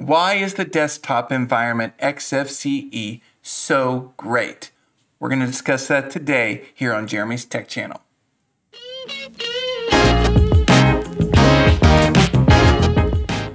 Why is the desktop environment XFCE so great? We're going to discuss that today here on Jeremy's Tech Channel.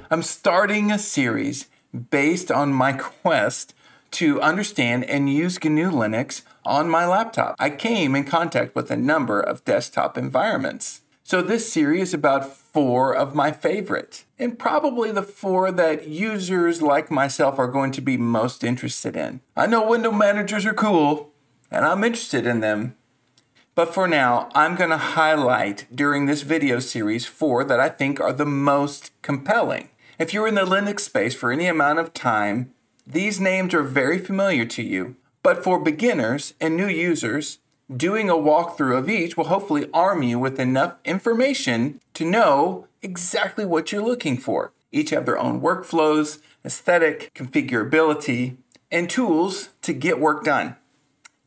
I'm starting a series based on my quest to understand and use GNU Linux on my laptop. I came in contact with a number of desktop environments. So this series is about four of my favorites, and probably the four that users like myself are going to be most interested in. I know window managers are cool, and I'm interested in them. But for now, I'm going to highlight during this video series four that I think are the most compelling. If you're in the Linux space for any amount of time, these names are very familiar to you. But for beginners and new users, Doing a walkthrough of each will hopefully arm you with enough information to know exactly what you're looking for. Each have their own workflows, aesthetic, configurability, and tools to get work done.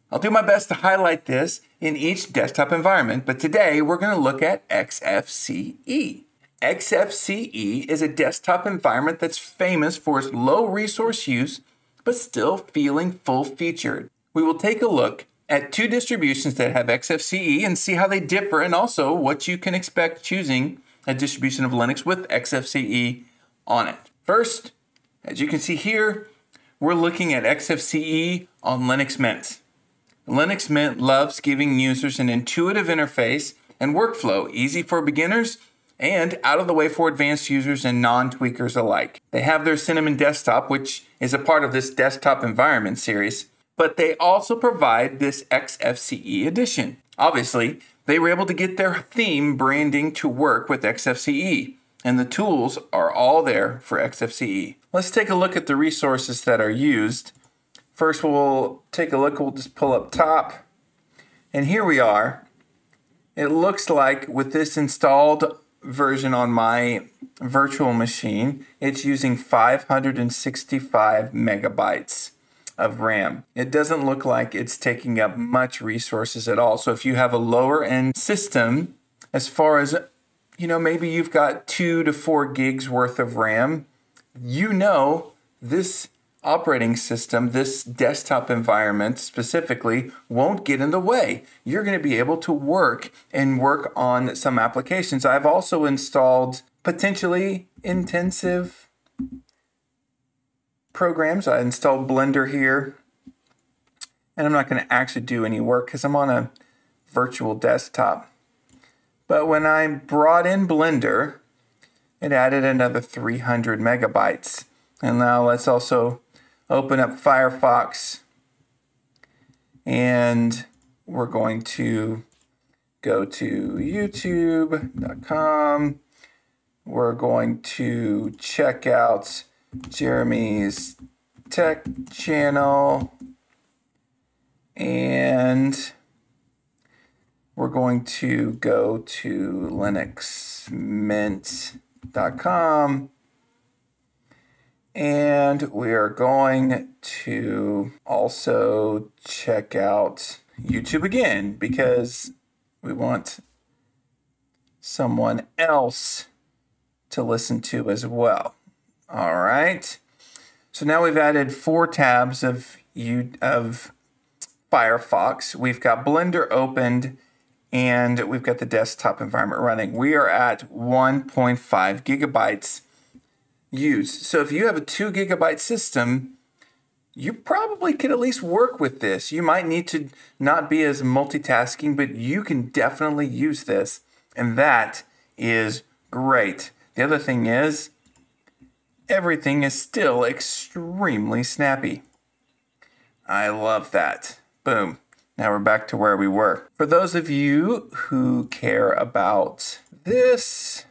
I'll do my best to highlight this in each desktop environment, but today we're going to look at XFCE. XFCE is a desktop environment that's famous for its low resource use, but still feeling full featured. We will take a look at two distributions that have XFCE and see how they differ and also what you can expect choosing a distribution of Linux with XFCE on it. First, as you can see here, we're looking at XFCE on Linux Mint. Linux Mint loves giving users an intuitive interface and workflow, easy for beginners and out of the way for advanced users and non tweakers alike. They have their Cinnamon desktop, which is a part of this desktop environment series, but they also provide this XFCE edition. Obviously, they were able to get their theme branding to work with XFCE, and the tools are all there for XFCE. Let's take a look at the resources that are used. First, we'll take a look, we'll just pull up top, and here we are. It looks like with this installed version on my virtual machine, it's using 565 megabytes of RAM. It doesn't look like it's taking up much resources at all. So if you have a lower end system, as far as, you know, maybe you've got two to four gigs worth of RAM, you know this operating system, this desktop environment specifically, won't get in the way. You're going to be able to work and work on some applications. I've also installed potentially intensive programs. I installed Blender here. And I'm not going to actually do any work because I'm on a virtual desktop. But when I brought in Blender, it added another 300 megabytes. And now let's also open up Firefox. And we're going to go to youtube.com. We're going to check out Jeremy's Tech channel. And we're going to go to linuxmint.com and we are going to also check out YouTube again because we want someone else to listen to as well. All right. So now we've added four tabs of you of Firefox. We've got Blender opened and we've got the desktop environment running. We are at 1.5 gigabytes used. So if you have a two gigabyte system, you probably could at least work with this. You might need to not be as multitasking, but you can definitely use this. And that is great. The other thing is, everything is still extremely snappy. I love that. Boom. Now we're back to where we were. For those of you who care about this,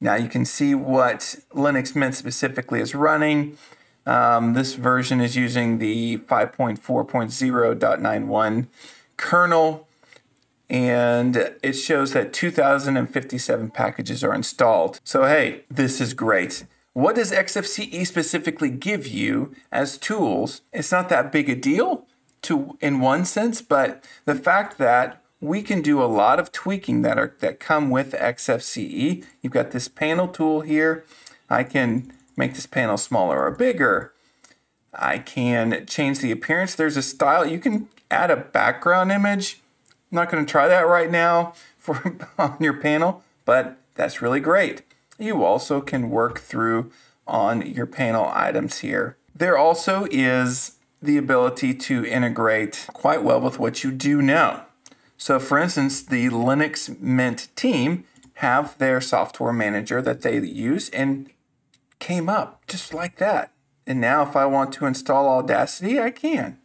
now you can see what Linux Mint specifically is running. Um, this version is using the 5.4.0.91 kernel, and it shows that 2,057 packages are installed. So hey, this is great. What does XFCE specifically give you as tools? It's not that big a deal to in one sense, but the fact that we can do a lot of tweaking that are that come with XFCE. You've got this panel tool here. I can make this panel smaller or bigger. I can change the appearance. There's a style. You can add a background image. I'm not going to try that right now for on your panel, but that's really great. You also can work through on your panel items here. There also is the ability to integrate quite well with what you do know. So for instance, the Linux Mint team have their software manager that they use and came up just like that. And now if I want to install Audacity, I can.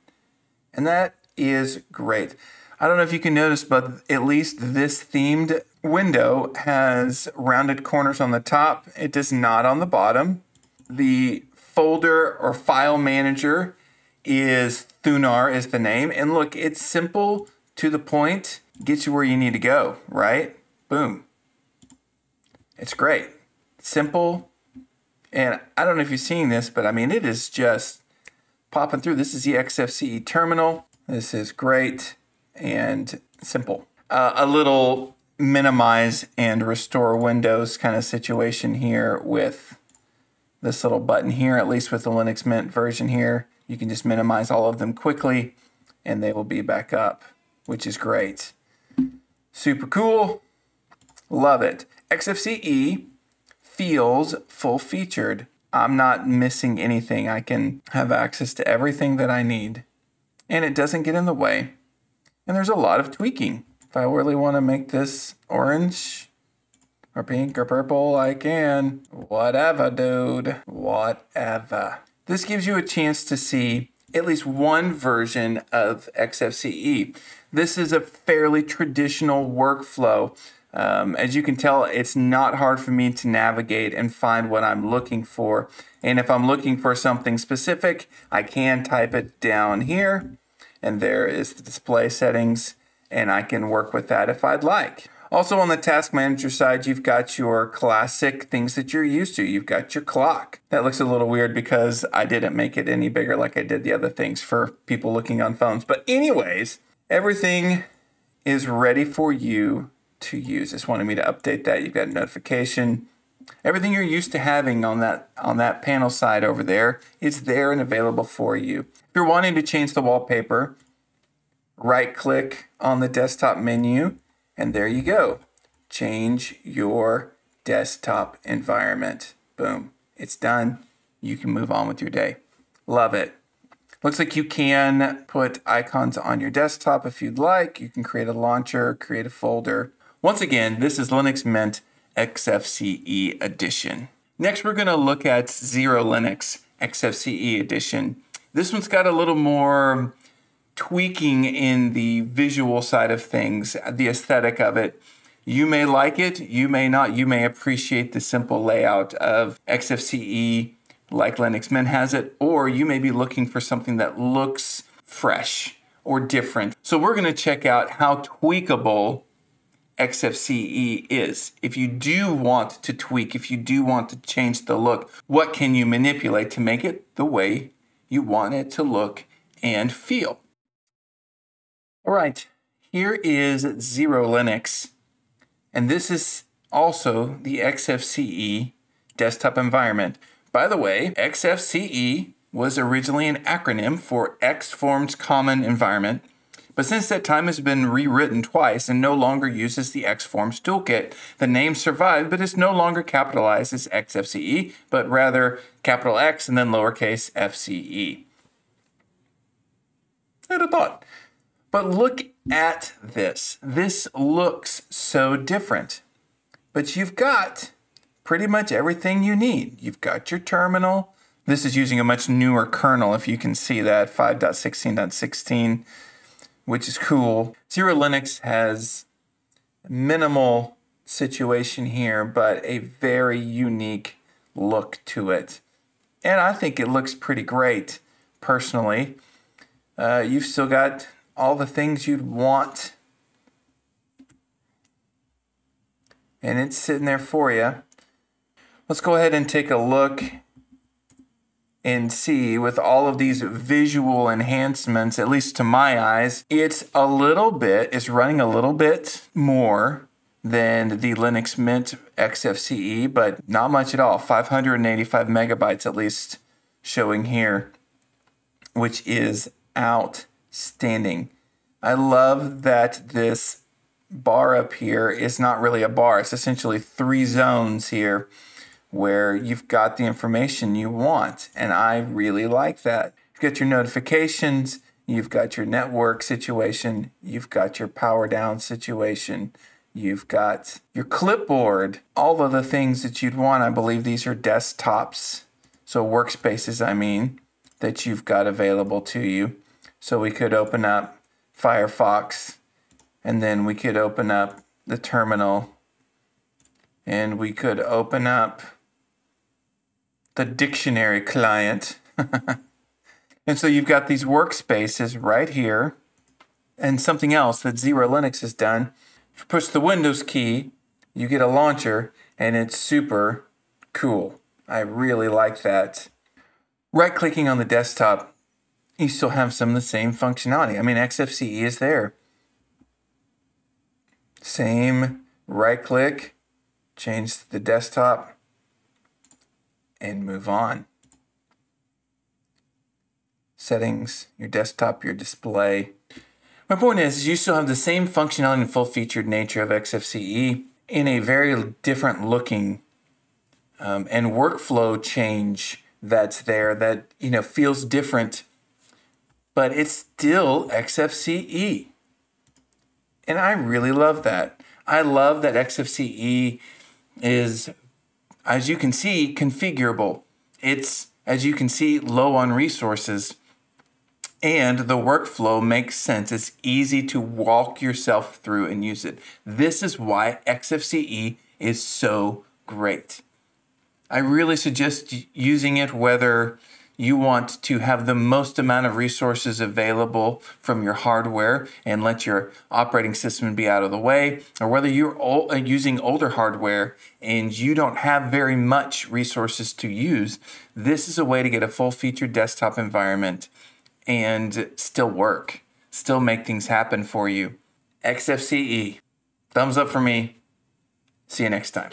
And that is great. I don't know if you can notice, but at least this themed window has rounded corners on the top. It does not on the bottom. The folder or file manager is Thunar is the name. And look, it's simple to the point, gets you where you need to go, right? Boom. It's great. Simple. And I don't know if you're seeing this, but I mean, it is just popping through. This is the XFCE terminal. This is great and simple. Uh, a little minimize and restore Windows kind of situation here with this little button here, at least with the Linux Mint version here. You can just minimize all of them quickly and they will be back up, which is great. Super cool. Love it. XFCE feels full featured. I'm not missing anything. I can have access to everything that I need. And it doesn't get in the way. And there's a lot of tweaking. If I really want to make this orange or pink or purple, I can. Whatever, dude. Whatever. This gives you a chance to see at least one version of XFCE. This is a fairly traditional workflow um, as you can tell, it's not hard for me to navigate and find what I'm looking for. And if I'm looking for something specific, I can type it down here. And there is the display settings, and I can work with that if I'd like. Also on the task manager side, you've got your classic things that you're used to. You've got your clock. That looks a little weird because I didn't make it any bigger like I did the other things for people looking on phones. But anyways, everything is ready for you to use. Just wanted me to update that. You've got a notification. Everything you're used to having on that on that panel side over there is there and available for you. If you're wanting to change the wallpaper, right click on the desktop menu and there you go. Change your desktop environment. Boom. It's done. You can move on with your day. Love it. Looks like you can put icons on your desktop if you'd like. You can create a launcher, create a folder. Once again, this is Linux Mint XFCE Edition. Next, we're going to look at Xero Linux XFCE Edition. This one's got a little more tweaking in the visual side of things, the aesthetic of it. You may like it, you may not. You may appreciate the simple layout of XFCE like Linux Mint has it, or you may be looking for something that looks fresh or different. So we're going to check out how tweakable XFCE is. If you do want to tweak, if you do want to change the look, what can you manipulate to make it the way you want it to look and feel? All right, here is Xero Linux, and this is also the XFCE desktop environment. By the way, XFCE was originally an acronym for Xforms Common Environment, but since that time has been rewritten twice and no longer uses the Xforms toolkit, the name survived but is no longer capitalized as XFCE, but rather capital X and then lowercase fce. I'd have thought. But look at this. This looks so different. But you've got pretty much everything you need. You've got your terminal. This is using a much newer kernel, if you can see that, 5.16.16 which is cool. Xero Linux has minimal situation here, but a very unique look to it. And I think it looks pretty great, personally. Uh, you've still got all the things you'd want. And it's sitting there for you. Let's go ahead and take a look and see with all of these visual enhancements, at least to my eyes, it's a little bit, it's running a little bit more than the Linux Mint XFCE, but not much at all. 585 megabytes at least showing here, which is outstanding. I love that this bar up here is not really a bar. It's essentially three zones here where you've got the information you want. And I really like that. You've got your notifications, you've got your network situation, you've got your power down situation, you've got your clipboard, all of the things that you'd want. I believe these are desktops, so workspaces, I mean, that you've got available to you. So we could open up Firefox and then we could open up the terminal and we could open up the dictionary client. and so you've got these workspaces right here and something else that Xero Linux has done. If you push the Windows key, you get a launcher and it's super cool. I really like that. Right clicking on the desktop, you still have some of the same functionality. I mean, XFCE is there. Same right click, change the desktop, and move on. Settings, your desktop, your display. My point is, you still have the same functionality and full featured nature of XFCE in a very different looking um, and workflow change that's there that you know feels different, but it's still XFCE. And I really love that. I love that XFCE is as you can see, configurable. It's, as you can see, low on resources. And the workflow makes sense. It's easy to walk yourself through and use it. This is why XFCE is so great. I really suggest using it whether you want to have the most amount of resources available from your hardware and let your operating system be out of the way, or whether you're uh, using older hardware and you don't have very much resources to use, this is a way to get a full featured desktop environment and still work, still make things happen for you. XFCE. Thumbs up for me. See you next time.